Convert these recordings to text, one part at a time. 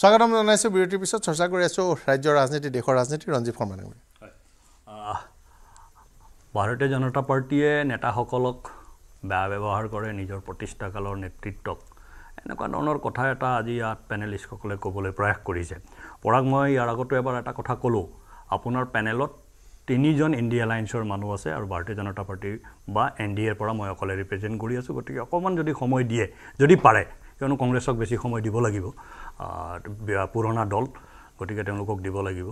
স্বাগতম জনাইছোঁ বিৰতিৰ পিছত চৰ্চা কৰি আছোঁ ৰাজ্যৰ ৰাজনীতি দেশৰ ৰাজনীতি ৰঞ্জিত শৰ্মানে ভাৰতীয় জনতা পাৰ্টীয়ে নেতাসকলক বেয়া ব্যৱহাৰ কৰে নিজৰ প্ৰতিষ্ঠাকালৰ নেতৃত্বক। এনেকুৱা ধৰণৰ কথা এটা আজি ইয়াত পেনেলিষ্টসকলে ক'বলৈ প্ৰয়াস কৰিছে। পৰাগ মই ইয়াৰ আগতো এবাৰ এটা কথা ক'লোঁ। আপোনাৰ পেনেলত তিনিজন ইণ্ডিয়া এলায়েন্সৰ মানুহ আছে আৰু ভাৰতীয় জনতা পাৰ্টীৰ বা এন ডি এৰ পৰা মই অকলে ৰিপ্ৰেজেণ্ট কৰি আছোঁ। গতিকে অকণমান যদি সময় দিয়ে যদি পাৰে কিয়নো কংগ্ৰেছক বেছি সময় দিব লাগিব। পুৰণা দল গতিকে তেওঁলোকক দিব লাগিব।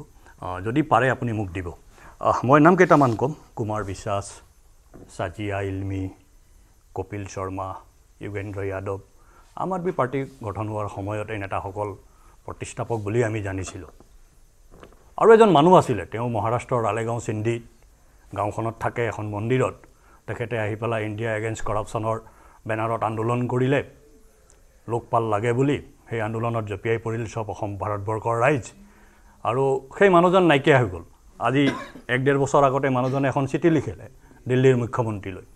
যদি পাৰে আপুনি মোক দিব। মই নাম কেইটামান ক'ম? কুমাৰ বিশ্বাস চাজিয়া ইলমি কপিল শৰ্মা যোগেন্দ্ৰ যাদৱ। আম আদমি পাৰ্টি গঠন হোৱাৰ সময়ত এই নেতাসকল প্ৰতিষ্ঠাপক বুলি আমি জানিছিলোঁ। আৰু এজন মানুহ আছিলে তেওঁ মহাৰাষ্ট্ৰৰ ৰালেগাঁও চিন্ধি গাঁওখনত থাকে এখন মন্দিৰত। তেখেতে আহি পেলাই ইণ্ডিয়া এগেইনষ্ট কৰাপশ্যনৰ বেনাৰত আন্দোলন কৰিলে। লোকপাল লাগে বুলি সেই আন্দোলনত জঁপিয়াই পৰিল চব অসম ভাৰতবৰ্ষৰ ৰাইজ। আৰু সেই মানুহজন নাইকিয়া হৈ গ'ল। আজি এক ডেৰ বছৰ আগতে মানুহজনে এখন চিঠি লিখিলে দিল্লীৰ মুখ্যমন্ত্ৰীলৈ।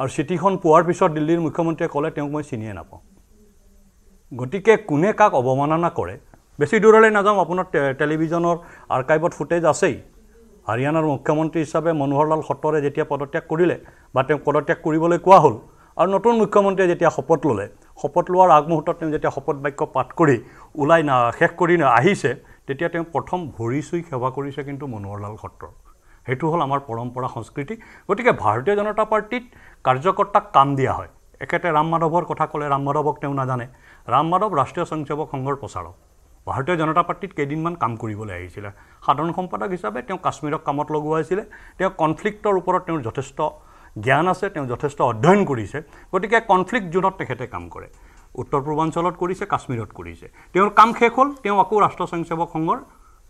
আৰু চিঠিখন পোৱাৰ পিছত দিল্লীৰ মুখ্যমন্ত্ৰীয়ে ক'লে তেওঁক মই চিনিয়ে নাপাওঁ। গতিকে কোনে কাক অৱমাননা কৰে? বেছি দূৰলৈ নাযাওঁ আপোনাৰ টেলিভিশ্যনৰ আৰ্কাইভত ফুটেজ আছেই। হাৰিয়ানাৰ মুখ্যমন্ত্ৰী হিচাপে মনোহৰলাল খট্টৰে যেতিয়া পদত্যাগ কৰিলে বা তেওঁক পদত্যাগ কৰিবলৈ কোৱা হ'ল আৰু নতুন মুখ্যমন্ত্ৰীয়ে যেতিয়া শপত ল'লে শপত লোৱাৰ আগমুহূৰ্তত তেওঁ যেতিয়া শপত বাক্য পাঠ কৰি ওলাই না শেষ কৰি আহিছে তেতিয়া তেওঁ প্ৰথম ভৰি চুই সেৱা কৰিছে কিন্তু মনোহৰলাল খট্টৰ সেইটো হ'ল আমাৰ পৰম্পৰা সংস্কৃতি। গতিকে ভাৰতীয় জনতা পাৰ্টীত কাৰ্যকৰ্তাক কাম দিয়া হয়। একেতে ৰাম মাধৱৰ কথা ক'লে ৰাম মাধৱক তেওঁ নাজানে। ৰাম মাধৱ ৰাষ্ট্ৰীয় স্বয়ংসেৱক সংঘৰ প্ৰচাৰক। ভাৰতীয় জনতা পাৰ্টীত কেইদিনমান কাম কৰিবলৈ আহিছিলে। সাধাৰণ সম্পাদক হিচাপে তেওঁ কাশ্মীৰক কামত লগোৱাইছিলে তেওঁ কনফ্লিক্টৰ ওপৰত তেওঁৰ যথেষ্ট জ্ঞান আছে তেওঁ যথেষ্ট অধ্যয়ন কৰিছে গতিকে কনফ্লিক্ট জোনত তেখেতে কাম কৰে। উত্তৰ পূৰ্বাঞ্চলত কৰিছে কাশ্মীৰত কৰিছে। তেওঁৰ কাম শেষ হ'ল তেওঁ আকৌ ৰাষ্ট্ৰ স্বয়ংসেৱক সংঘৰ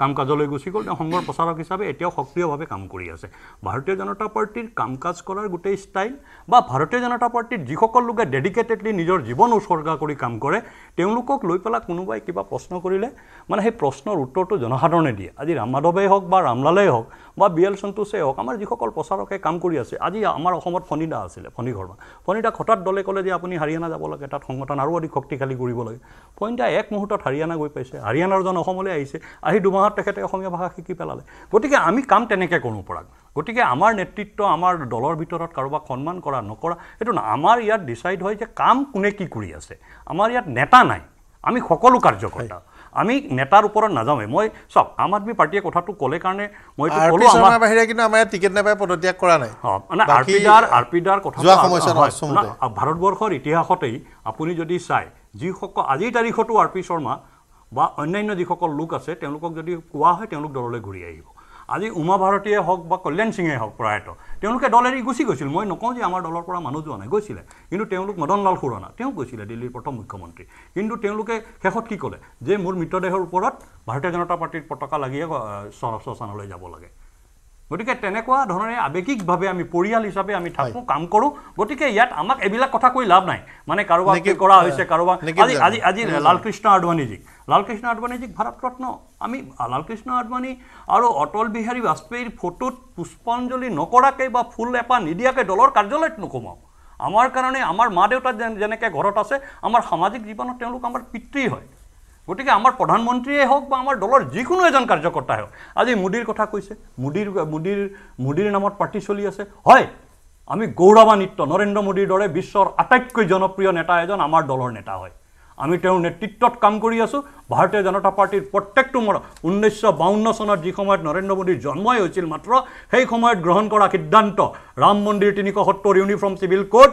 কাম কাজলৈ গুচি গ'ল। তেওঁ সংঘৰ প্ৰচাৰক হিচাপে এতিয়াও সক্ৰিয়ভাৱে কাম কৰি আছে। ভাৰতীয় জনতা পাৰ্টীৰ কাম কাজ কৰাৰ গোটেই ষ্টাইল বা ভাৰতীয় জনতা পাৰ্টীত যিসকল লোকে ডেডিকেটেডলি নিজৰ জীৱন উৎসৰ্গা কৰি কাম কৰে তেওঁলোকক লৈ পেলাই কোনোবাই কিবা প্ৰশ্ন কৰিলে মানে সেই প্ৰশ্নৰ উত্তৰটো জনসাধাৰণে দিয়ে। আজি ৰাম মাধৱেই হওক বা ৰামলালেই হওক বা বি এল সন্তোষেই হওক আমাৰ যিসকল প্ৰচাৰকে কাম কৰি আছে আজি আমাৰ অসমত ফণিদা আছিলে ফণী শৰ্মা ফণিদাক হঠাৎ দলে ক'লে যে আপুনি হাৰিয়ানা যাব লাগে তাত সংগঠন আৰু অধিক শক্তিশালী কৰিব লাগে। ফণিদা এক মুহূৰ্তত হাৰিয়ানা গৈ পাইছে হাৰিয়ানাৰজন অসমলৈ আহিছে আহি দুমাহত তেখেতে অসমীয়া ভাষা শিকি পেলালে। গতিকে আমি কাম তেনেকৈ কৰোঁ পৰাক। গতিকে আমাৰ নেতৃত্ব আমাৰ দলৰ ভিতৰত কাৰোবাক সন্মান কৰা নকৰা সেইটো না আমাৰ ইয়াত ডিচাইড হয় যে কাম কোনে কি কৰি আছে। আমাৰ ইয়াত নেতা নাই। আমি সকলো কাৰ্যকৰ্তা। আমি নেতাৰ ওপৰত নাযাওঁৱে। মই চাওক আম আদমি পাৰ্টীয়ে কথাটো ক'লে কাৰণে মই বাহিৰে কিন্তু আমাৰ ইয়াত টিকেট নাপাই পদত্যাগ কৰা নাই। মানে আৰ পি দাৰ আৰ পি দাৰ কথা ভাৰতবৰ্ষৰ ইতিহাসতেই আপুনি যদি চায় যিসকল আজিৰ তাৰিখতো আৰ পি শৰ্মা বা অন্যান্য যিসকল লোক আছে তেওঁলোকক যদি কোৱা হয় তেওঁলোক দললৈ ঘূৰি আহিব। আজি উমা ভাৰতীয়ে হওক বা কল্যাণ সিঙে হওক প্ৰয়াত তেওঁলোকে দল এৰি গুচি গৈছিল। মই নকওঁ যে আমাৰ দলৰ পৰা মানুহ যোৱা নাই গৈছিলে। কিন্তু তেওঁলোক মদনলাল খুৰানা তেওঁ গৈছিলে দিল্লীৰ প্ৰথম মুখ্যমন্ত্ৰী। কিন্তু তেওঁলোকে শেষত কি ক'লে? যে মোৰ মৃতদেহৰ ওপৰত ভাৰতীয় জনতা পাৰ্টীৰ পতাকা লাগিয়ে শ্মশানলৈ যাব লাগে। গতিকে তেনেকুৱা ধৰণে আৱেগিকভাৱে আমি পৰিয়াল হিচাপে আমি থাকোঁ কাম কৰোঁ। গতিকে ইয়াত আমাক এইবিলাক কথা কৈ লাভ নাই। মানে কাৰোবাক কৰা হৈছে কাৰোবাক আজি আজি আজি লালকৃষ্ণ আদৱানীজীক। লালকৃষ্ণ আদৱানীজীক ভাৰত ৰত্ন আমি লালকৃষ্ণ আদৱানী আৰু অটল বিহাৰী বাজপেয়ীৰ ফটোত পুষ্পাঞ্জলি নকৰাকৈ বা ফুল এপাহ নিদিয়াকৈ দলৰ কাৰ্যালয়ত নোসোমাওঁ। আমাৰ কাৰণে আমাৰ মা দেউতা যেনেকৈ ঘৰত আছে আমাৰ সামাজিক জীৱনত তেওঁলোক আমাৰ পিতৃ হয়। গতিকে আমাৰ প্ৰধানমন্ত্ৰীয়ে হওক বা আমাৰ দলৰ যিকোনো এজন কাৰ্যকৰ্তাই হওক আজি মোদীৰ কথা কৈছে মোদীৰ মোদীৰ মোদীৰ নামত পাৰ্টি চলি আছে। হয় আমি গৌৰৱান্বিত নৰেন্দ্ৰ মোদীৰ দৰে বিশ্বৰ আটাইতকৈ জনপ্ৰিয় নেতা এজন আমাৰ দলৰ নেতা হয়। আমি তেওঁৰ নেতৃত্বত কাম কৰি আছোঁ ভাৰতীয় জনতা পাৰ্টীৰ প্ৰত্যেকটো মূৰত ঊনৈছশ বাৱন্ন চনত যি সময়ত নৰেন্দ্ৰ মোদীৰ জন্মই হৈছিল মাত্ৰ সেই সময়ত গ্ৰহণ কৰা সিদ্ধান্ত ৰাম মন্দিৰ তিনিশ সত্তৰ ইউনিফৰ্ম চিভিল কোড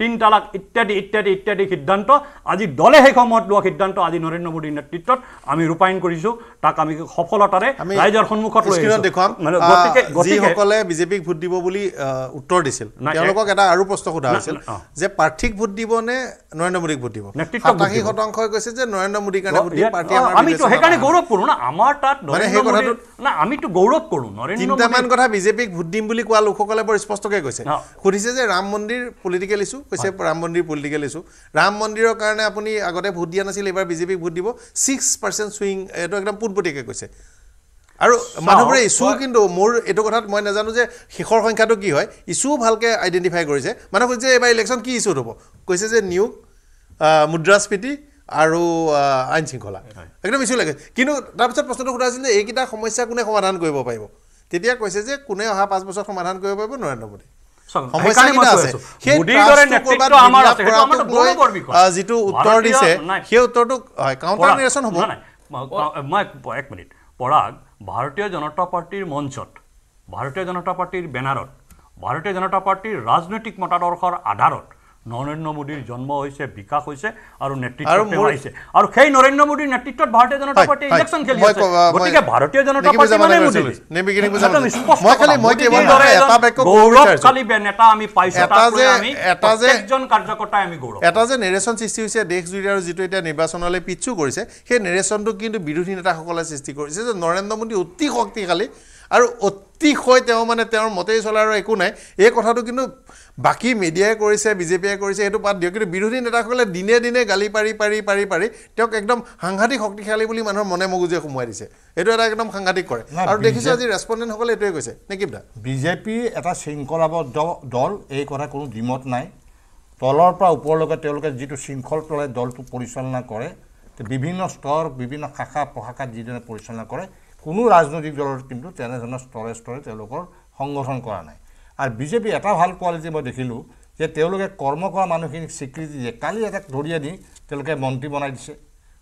তিন তালাক ইত্যাদি ইত্যাদি ইত্যাদি সিদ্ধান্ত আজি দলে সেই সময়ত লোৱা সিদ্ধান্ত আজি নৰেন্দ্ৰ মোদীৰ নেতৃত্বত আমি ৰূপায়ণ কৰিছোঁ তাক আমি সফলতাৰে ৰাইজৰ সন্মুখত দেখুৱাম যিসকলে বিজেপিক ভোট দিব বুলি উত্তৰ দিছিল তেওঁলোকক এটা আৰু প্ৰশ্ন সোধা হৈছিল যে প্ৰাৰ্থীক ভোট দিব নে নৰেন্দ্ৰ মোদীক ভোট দিব। সাতাশী শতাংশই কৈছে যে নৰেন্দ্ৰ মোদীৰ কাৰণে দিব পাৰ্টী আমিতো সেইকাৰণে গৌৰৱ কৰোঁ না। আমাৰ তাত না আমিতো গৌৰৱ কৰোঁ তিনিটামান কথা বিজেপিক ভোট দিম বুলি কোৱা লোকসকলে বৰ স্পষ্টকৈ কৈছে। সুধিছে যে ৰাম মন্দিৰ পলিটিকেল ইছ্যু কৈছে ৰাম মন্দিৰ পলিটিকেল ইছ্যু ৰাম মন্দিৰৰ কাৰণে আপুনি আগতে ভোট দিয়া নাছিল এইবাৰ বিজেপিক ভোট দিব। ছিক্স পাৰ্চেণ্ট চুইং এইটো একদম পোনপটীয়াকৈ কৈছে। আৰু মানুহবোৰে ইছ্যু কিন্তু মোৰ এইটো কথাত মই নাজানো যে শেষৰ সংখ্যাটো কি হয়। ইছ্যুও ভালকৈ আইডেণ্টিফাই কৰিছে। মানুহে কৈছে এইবাৰ ইলেকশ্যন কি ইছ্যুত হ'ব? কৈছে যে নিয়োগ মুদ্ৰাস্ফীতি আৰু আইন শৃংখলা। একদম ইছ্যু লাগে। কিন্তু তাৰপিছত প্ৰশ্নটো সোধা হৈছিল যে এইকেইটা সমস্যা কোনে সমাধান কৰিব পাৰিব? তেতিয়া কৈছে যে কোনে অহা পাঁচ বছৰত সমাধান কৰিব পাৰিব? নৰেন্দ্ৰ মোদী। যিটো উত্তৰ দিছে সেই উত্তৰটো কাউণ্টাৰ হ'ব। মই এক মিনিট। পৰাগ ভাৰতীয় জনতা পাৰ্টীৰ মঞ্চত ভাৰতীয় জনতা পাৰ্টীৰ বেনাৰত ভাৰতীয় জনতা পাৰ্টীৰ ৰাজনৈতিক মতাদৰ্শৰ আধাৰত নৰেন্দ্ৰ মোদীৰ জন্ম হৈছে বিকাশ হৈছে আৰু নেতৃত্ব আহিছে আৰু সেই নৰেন্দ্ৰ মোদীৰ নেতৃত্বত ভাৰতীয় জনতা পাৰ্টীয়ে। ইলেকশ্যন খেলি আছে গতিকে ভাৰতীয় জনতা নেকি পাৰ্টী বুজাব মানে লাগিব, মোদী নে বিকিনি বুজাব একদম লাগিব। স্পষ্ট মই খালি- কথা। মই মোদীজীৰ কেৱল দৰে এটা এজন বাক্য ক'ব বিচাৰিছোঁ। গৌৰৱশালী নেতা আমি পাইছো প্ৰত্যেকজন কাৰ্যকৰ্তাই আমি গৌৰৱ এটা যে নেৰেশ্যন সৃষ্টি হৈছে দেশজুৰি আৰু যিটো এতিয়া নিৰ্বাচনলৈ পিছু কৰিছে সেই নেৰেশ্যনটো কিন্তু বিৰোধী নেতাসকলে সৃষ্টি কৰিছে যে নৰেন্দ্ৰ মোদী অতি শক্তিশালী আৰু অতিশয় তেওঁ মানে তেওঁৰ মতেই চলে আৰু একো নাই। এই কথাটো কিন্তু বাকী মিডিয়াই কৰিছে বিজেপিয়ে কৰিছে সেইটো বাদ দিয়ক। কিন্তু বিৰোধী নেতাসকলে দিনে দিনে গালি পাৰি পাৰি পাৰি পাৰি তেওঁক একদম সাংঘাতিক শক্তিশালী বুলি মানুহৰ মনে মগজুৱে সোমোৱাই দিছে। এইটো এটা একদম সাংঘাতিক কৰে। আৰু দেখিছোঁ আজি ৰেচপণ্ডেণ্টসকলে এইটোৱে কৈছে। নে কি দা বিজেপি এটা শৃংখলাবদ্ধ দল এই কথা কোনো দ্বিমত নাই। তলৰ পৰা ওপৰলৈকে তেওঁলোকে যিটো শৃংখল তলে দলটো পৰিচালনা কৰে বিভিন্ন স্তৰ বিভিন্ন শাখা প্ৰশাখাত যিদৰে পৰিচালনা কৰে কোনো ৰাজনৈতিক দলৰ কিন্তু তেনেধৰণৰ স্তৰে স্তৰে তেওঁলোকৰ সংগঠন কৰা নাই। আৰু বিজেপি এটা ভাল কোৱালিটি মই দেখিলোঁ যে তেওঁলোকে কৰ্ম কৰা মানুহখিনিক স্বীকৃতি দিয়ে। কালি এটা ধৰি আনি তেওঁলোকে মন্ত্ৰী বনাই দিছে।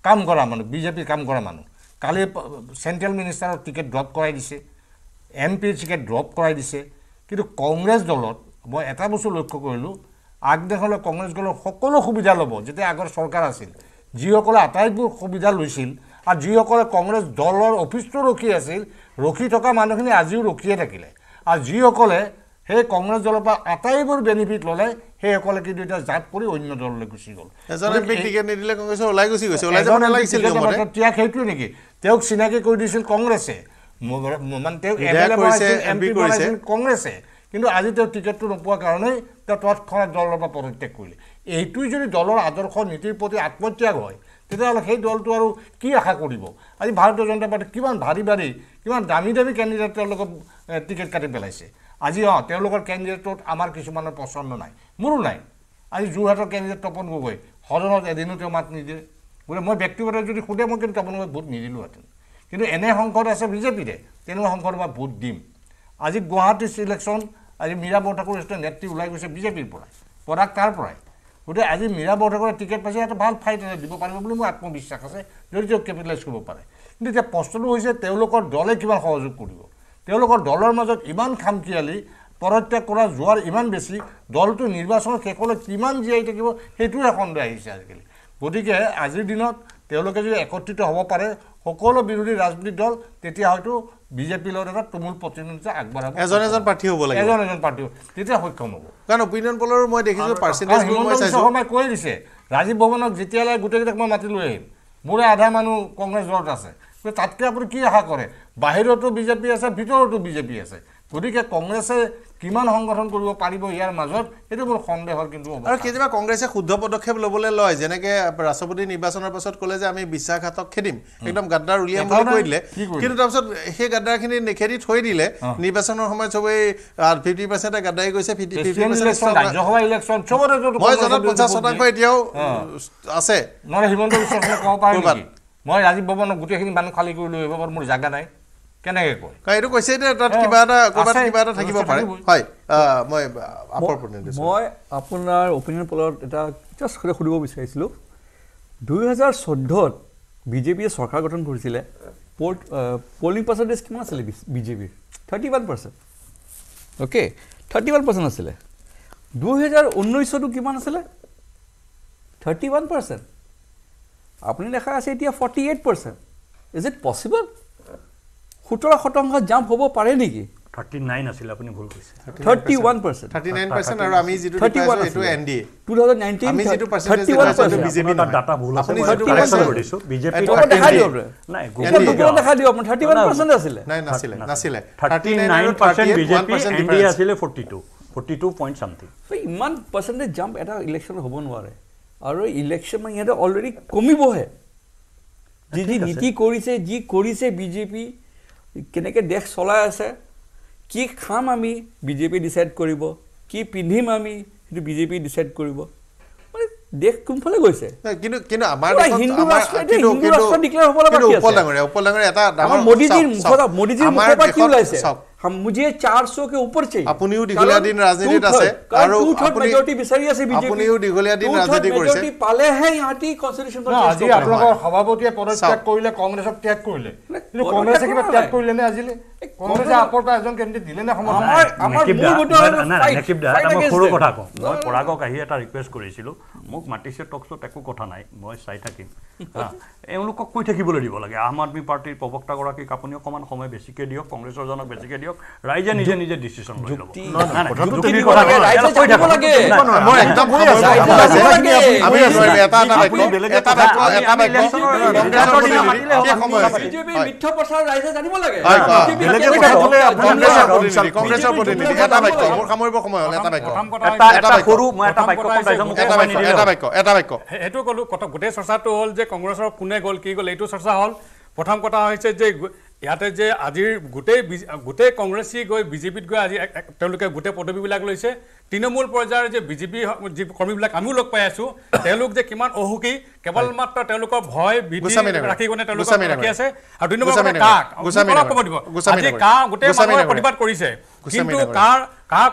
কাম কৰা মানুহ বিজেপিৰ কাম কৰা মানুহ। কালি চেণ্ট্ৰেল মিনিষ্টাৰৰ টিকেট ড্ৰপ কৰাই দিছে। এম পিৰ টিকেট ড্ৰপ কৰাই দিছে। কিন্তু কংগ্ৰেছ দলত মই এটা বস্তু লক্ষ্য কৰিলোঁ আগদিনাখনলৈ কংগ্ৰেছ দলৰ সকলো সুবিধা ল'ব যেতিয়া আগৰ চৰকাৰ আছিল যিসকলে আটাইবোৰ সুবিধা লৈছিল আৰু যিসকলে কংগ্ৰেছ দলৰ অফিচটো ৰখি আছিল ৰখি থকা মানুহখিনি আজিও ৰখিয়ে থাকিলে। আৰু যিসকলে সেই কংগ্ৰেছ দলৰ পৰা আটাইবোৰ বেনিফিট ল'লে সেইসকলে কিন্তু এতিয়া জাত কৰি অন্য দললৈ গুচি গ'ল। ত্যাগ সেইটোৱে নেকি? তেওঁক চিনাকি কৰি দিছিল কংগ্ৰেছে। মানে তেওঁক। বনাইছিল কংগ্ৰেছে। কিন্তু আজি তেওঁ টিকেটটো নোপোৱাৰ কাৰণেই তেওঁ তৎক্ষণাত দলৰ পৰা পদত্যাগ কৰিলে। এইটোৱে যদি দলৰ আদৰ্শ নীতিৰ প্ৰতি আত্মত্যাগ হয় তেতিয়াহ'লে সেই দলটো আৰু কি আশা কৰিব আজি ভাৰতীয় জনতা পাৰ্টী কিমান ভাৰী ভাৰী কিমান দামী দামী কেণ্ডিডেট তেওঁলোকক টিকেট কাটি পেলাইছে আজি অঁ তেওঁলোকৰ কেণ্ডিডেটত আমাৰ কিছুমানৰ পচন্দ নাই মোৰো নাই আজি যোৰহাটৰ কেণ্ডিডেট তপন গগৈ সদনত এদিনো তেওঁ মাত নিদিয়ে গতিকে মই ব্যক্তিগত যদি সোধে মই কিন্তু তপন গগৈ ভোট নিদিলোঁহেঁতেন কিন্তু এনে সংসদ আছে বিজেপিৰে তেনেকুৱা সংসদৰ মই ভোট দিম আজি গুৱাহাটী ইলেকশ্যন আজি মীৰা বৰঠাকুৰ নেত্ৰী ওলাই গৈছে বিজেপিৰ পৰাই প্ৰডাক্ট তাৰ পৰাই গতিকে আজি মীৰা বৰঠাকুৰে টিকেট পাইছে এটা ভাল ফাইট এটা দিব পাৰিব বুলি মোৰ আত্মবিশ্বাস আছে যদি তেওঁ কেপিটেলাইজ কৰিব পাৰে। কিন্তু এতিয়া প্ৰশ্নটো হৈছে তেওঁলোকৰ দলে কিমান সহযোগ কৰিব? তেওঁলোকৰ দলৰ মাজত ইমান খামখিয়ালি পদত্যাগ কৰা যোৱাৰ ইমান বেছি দলটো নিৰ্বাচনৰ শেষলৈ কিমান জীয়াই থাকিব সেইটোৱে সন্দেহ আহিছে আজিকালি। গতিকে আজিৰ দিনত তেওঁলোকে যদি একত্ৰিত হ'ব পাৰে সকলো বিৰোধী ৰাজনৈতিক দল তেতিয়া হয়তো বিজেপিৰ লগত এটা তুমুল প্ৰতিনিধিত্ব আগবঢ়াব। এজন এজন প্ৰাৰ্থী হ'ব লাগিব। এজন এজন প্ৰাৰ্থী তেতিয়া সক্ষম হ'ব। কাৰণ অপিনিয়ন পলৰো মই দেখিছোঁ চাইছোঁ। শৰ্মাই কৈ দিছে ৰাজীৱ ভৱনক যেতিয়ালৈ গোটেইকেইটাক মই মাতি লৈ আহিম মোৰে আধা মানুহ কংগ্ৰেছ দলত আছে। তাতকৈ আপুনি কি আশা কৰে? বাহিৰতো বিজেপি আছে ভিতৰতো বিজেপি আছে। গতিকে কংগ্ৰেছে কিমান সংগঠন কৰিব পাৰিব ইয়াৰ মাজত সেইটো মোৰ সন্দেহৰ কিন্তু আৰু। কেতিয়াবা কংগ্ৰেছে শুদ্ধ পদক্ষেপ ল'বলৈ লয় যেনেকে ৰাষ্ট্ৰপতি নিৰ্বাচনৰ পাছত ক'লে যে আমি বিশ্বাসঘাতক খেদিম একদম গাদ্দাৰ উলিয়াম বুলি কৈ। দিলে? কিন্তু তাৰপিছত সেই গাদ্দাৰখিনি নেখেদি থৈ দিলে নিৰ্বাচনৰ সময়ত চবেই ফিফটি পাৰ্চেণ্টে গাদ্দাৰী গৈছে মই জনাত পঞ্চাছ শতাংশ এতিয়াও আছে। হিমন্ত বিশ্ব ক'ব পাৰে মই ৰাজীৱ ভৱনক গোটেইখিনি মানুহ খালী কৰি লৈ আহিব মোৰ জাগা নাই। কেনেকৈ কয়? কাৰণ এইটো কৈছে যে তাত কিবা এটা ক'ৰবাত। কিবা এটা থাকিব পাৰে। হয় মই মই আপোনাৰ অপিনিয়ন পলত এটা জাষ্ট সুধিব বিচাৰিছিলোঁ। দুই হাজাৰ চৈধ্যত বিজেপিয়ে চৰকাৰ গঠন কৰিছিলে পল পলিং পাৰ্চেণ্টেজ কিমান আছিলে বিজেপিৰ? Thirty one percent okay thirty one percent আছিলে। দুহেজাৰ ঊনৈছতো কিমান আছিলে? থাৰ্টি ওৱান পাৰ্চেণ্ট আপুনি দেখা আছে এতিয়া forty eight percent is it possible সোতৰ শতাংশ জাম্প হ'ব পাৰে নেকি? থাৰ্টি নাইন আছিলে আপুনি ভুল কৈছে। Thirty one percent thirty nine percent আৰু আমি যিটো থাৰ্টি ওৱান এইটো N D A two thousand nineteen আমি যিটো থাৰ্টি ওৱান পাৰ্চেণ্ট নহয়। ডাটা ভুল আছে। মই কৰি দিছোঁ বিজেপি দেখাই দিয়ক নাই দেখাই দিয়ক। থাৰ্টি ওৱান পাৰ্চেণ্ট আছিলে। নাই নাছিলে নাছিলে। Thirty 39 nine percent 38, BJP 1% N D. আছিলে forty two forty two point something so' ইমান পাৰ্চেণ্টেজ জাম্প এটা ইলেকশ্যন হ'ব নোৱাৰে। আৰু ইলেকশ্যন মানে ইহঁতে অলৰেডি কমিবহে। যি যি। নীতি কৰিছে যি কৰিছে বিজেপি কেনেকৈ দেশ চলাই আছে কি খাম আমি বিজেপি ডিচাইড কৰিব কি পিন্ধিম আমি সেইটো বিজেপি ডিচাইড কৰিব। মানে দেশ কোনফালে গৈছে? কিন্তু কিন্তু আমাৰ হিন্দু ৰাষ্ট্ৰ হিন্দু ৰাষ্ট্ৰ এটা ডাঙৰ আমাৰ মোদীজিৰ মোদীজিৰ আমাৰ মুখৰ পৰা কি ওলাইছে? हम मुझे 400 के ऊपर चाहिए। अपुनियो दिगलिया दिन राजनीति আছে আৰু আপুনি মেজৰিটি বিচাৰি আছে বিজেপি আপুনিও দীঘলীয়া দিন ৰাজনীতি কৰিছে মেজৰিটি পালে হে ইহাতি কনষ্টিটিউচন আজি সভাপতিয়ে পদত্যাগ কৰিলে কংগ্ৰেছক ত্যাগ কৰিলে কিন্তু কংগ্ৰেছে কিবা ত্যাগ কৰিলে নে আজিলে কংগ্ৰেছে এজন দিলে নে সমৰ্থন আমাৰ মূল গোটৰ দা কথা কওঁ মই পৰাগক আহি এটা ৰিকুৱেষ্ট কৰিছিলোঁ মোক মাতিছে টকছত একো কথা নাই মই চাই থাকিম এওঁলোকক কৈ থাকিবলৈ দিব লাগে আম আদমি পাৰ্টীৰ প্ৰবক্তাগৰাকীক আপুনি অকণমান সময় বেছিকৈ দিয়ক কংগ্ৰেছৰজনক বেছিকৈ দিয়ক ৰাইজে নিজে নিজে ডিচিশ্যন সেইটো ক'লো কথা গোটেই চৰ্চাটো হ'ল। যে কংগ্ৰেছৰ কোনে গ'ল কি গ'ল এইটো চৰ্চা হ'ল। প্ৰথম কথা হৈছে যে ইয়াতে যে আজিৰ গোটেই গোটেই কংগ্ৰেছী গৈ বিজেপিত গৈ আজি তেওঁলোকে গোটেই পদবীবিলাক লৈছে তৃণমূল পৰ্যায়ৰ যে বিজেপি যি কৰ্মীবিলাক আমিও লগ পাই আছো তেওঁলোক যে কিমান অসুখী কেৱল মাত্ৰ তেওঁলোকৰ ভয়। ৰাখি কিনে ৰাখি নগৰ। আছে আৰু দুই নম্বৰ। কাক গোস্বামী মোক অলপ নগৰ। ক'ব দিব গোস্বামী আজি নগৰ। কা গোটেই গোস্বামী মানুহে নগৰ। প্ৰতিবাদ কৰিছে কিন্তু। কাৰ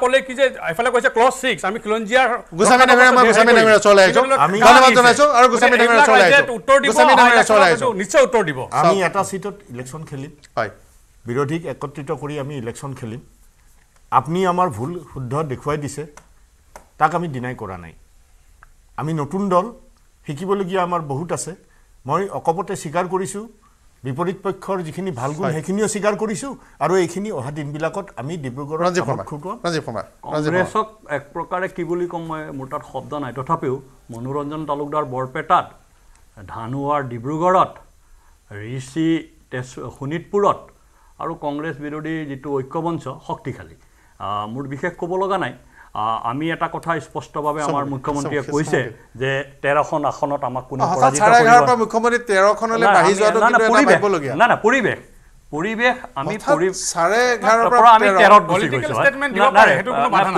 ক'লে কি যে এফালে কৈছে ক্লছ ছিক্স আমি খিলঞ্জীয়াৰ গোস্বামী নগৰে মই গোস্বামী নগৰে ওচৰলৈ আহিছো আমি- ধন্যবাদ জনাইছো আৰু গোস্বামী নগৰে এইবিলাক ওচৰলৈ ৰাইজে আহিছো উত্তৰ দিব গোস্বামী নগৰে অহা ওচৰলৈ আহিছো ইলেকশ্যনত নিশ্চয় উত্তৰ দিব। আমি এটা চিটত ইলেকশ্যন খেলিম। হয়। বিৰোধীক একত্ৰিত কৰি আমি ইলেকশ্যন খেলিম। আপুনি আমাৰ ভুল শুদ্ধ দেখুৱাই দিছে। তাক আমি ডিনাই কৰা নাই। আমি নতুন দল। শিকিবলগীয়া আমাৰ বহুত আছে। মই অকপতে স্বীকাৰ কৰিছোঁ। বিপৰীত পক্ষৰ যিখিনি ভাল গুণ সেইখিনিও স্বীকাৰ কৰিছোঁ আৰু এইখিনি অহা দিনবিলাকত আমি শৰ্মা। কংগ্ৰেছক এক প্ৰকাৰে কি বুলি ক'ম মই মোৰ তাত শব্দ নাই। তথাপিও মনোৰঞ্জন তালুকদাৰ বৰপেটাত ধানুৱাৰ ডিব্ৰুগড়ত ঋষি তেজ শোণিতপুৰত আৰু কংগ্ৰেছ বিৰোধী যিটো ঐক্যমঞ্চ শক্তিশালী। মোৰ বিশেষ ক'ব লগা নাই। আমি এটা কথা স্পষ্টভাৱে আমাৰ মুখ্যমন্ত্ৰীয়ে কৈছে যে তেৰখন আসনত আমাক কোনো পৰাজিত পৰিৱেশ পৰিৱেশ আমি আমি তেৰ। তেৰত গুচি গৈছো।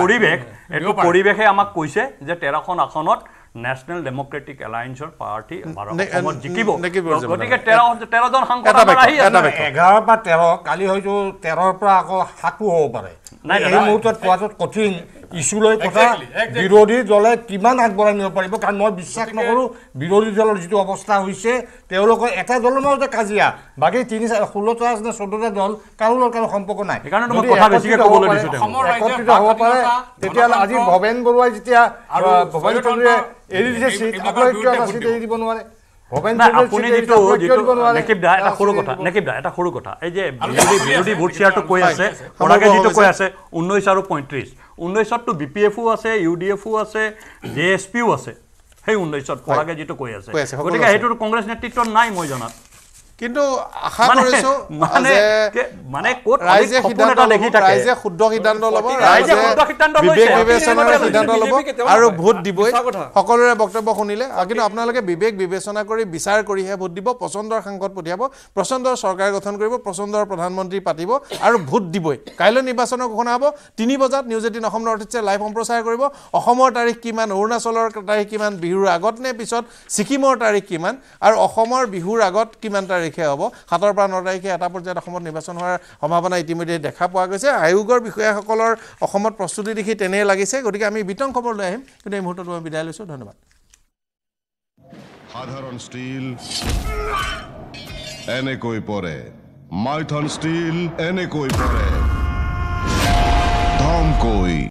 পৰিৱেশ এইটো পাৰে। পৰিৱেশে আমাক কৈছে যে তেৰখন আসনত নেশ্যনেল ডেমক্ৰেটিক এলায়েন্সৰ পাৰ্টি আমাৰ নে- অসমত জিকিব গতিকে। তেৰ তেৰজন সাংসদ আহি। এঘাৰৰ পৰা তেৰ কালি হয়তো তেৰৰ পৰা আকৌ সাতো হ'ব পাৰে নাই, এই। মুহূৰ্তত কোৱাটো কঠিন ইছ্যুলৈ কথা. বিৰোধী দলে কিমান আগবঢ়াই নিব পাৰিব? কাৰণ মই বিশ্বাস নকৰোঁ বিৰোধী দলৰ যিটো অৱস্থা হৈছে তেওঁলোকৰ এটা দলৰ মাজতে কাজিয়া বাকী তিনি ষোল্লটা আছে নে চৈধ্যটা দল কাৰো লগত কাৰো সম্পৰ্ক নাই। একত্ৰিত হ'ব ক'বলৈ পাৰে, তেতিয়াহ'লে আজি ভৱেন বৰুৱাই যেতিয়া ভৱেন চৌধুৰীয়ে এৰি দিছে চিট আপোনালোকে কিয় এটা চিট। এৰি দিব নোৱাৰে। আপুনি যিটো যিটো? নেকিব দা এটা সৰু কথা এৰি দিব। নেকিব দা এটা সৰু কথা এই যে আৰু বিৰোধী চলি বিৰোধী আছে, ভোট শ্বেয়াৰটো কৈ আছে হয়। পৰাগে সময় যিটো। কৈ আছে ঊনৈছ আৰু পঁয়ত্ৰিছ ঊনৈছততো বি পি এফো আছে ইউ ডি এফো আছে জে এছ পিও আছে সেই ঊনৈছত পৰাগে যিটো কৈ আছে গতিকে। সেইটো কংগ্ৰেছ নেতৃত্বত নাই মই জনাত কিন্তু আশা কৰিছো মানে মানে ক'ত ৰাইজে সিদ্ধান্ত দেখি থাকে। ৰাইজে শুদ্ধ সিদ্ধান্ত ল'ব ৰাইজে শুদ্ধ সিদ্ধান্ত লৈছে। বিবেক বিবেচনাৰ সিদ্ধান্ত ল'ব আৰু। ভোট দিবই। সকলোৰে বক্তব্য শুনিলে আৰু কিন্তু আপোনালোকে বিবেক বিবেচনা কৰি বিচাৰ কৰিহে ভোট দিব পচন্দৰ সাংসদ পঠিয়াব পচন্দৰ চৰকাৰ গঠন কৰিব পচন্দৰ প্ৰধানমন্ত্ৰী পাতিব আৰু ভোট দিবই কাইলৈ নিৰ্বাচনৰ ঘোষণা হ'ব তিনি বজাত নিউজ এইটিন অসম নৰ্থ ইষ্টে লাইভ সম্প্ৰচাৰ কৰিব অসমৰ তাৰিখ কিমান অৰুণাচলৰ তাৰিখ কিমান বিহুৰ আগত নে পিছত ছিকিমৰ তাৰিখ কিমান আৰু অসমৰ বিহুৰ আগত কিমান তাৰিখে হ'ব। সাতৰ পৰা ন তাৰিখে এটা পৰ্যায়ত অসমত নিৰ্বাচন হোৱাৰ সম্ভাৱনা ইতিমধ্যে দেখা পোৱা গৈছে। আয়োগৰ বিষয়াসকলৰ অসমত প্ৰস্তুতি দেখি তেনেই লাগিছে। গতিকে আমি বিতং খবৰ লৈ আহিম। কিন্তু এই মুহূৰ্তত মই বিদায় লৈছোঁ। ধন্যবাদ। সাধাৰণ ষ্টীল এনেকৈ পৰে। মাইথন ষ্টীল এনেকৈ পৰে। ধমকৈ।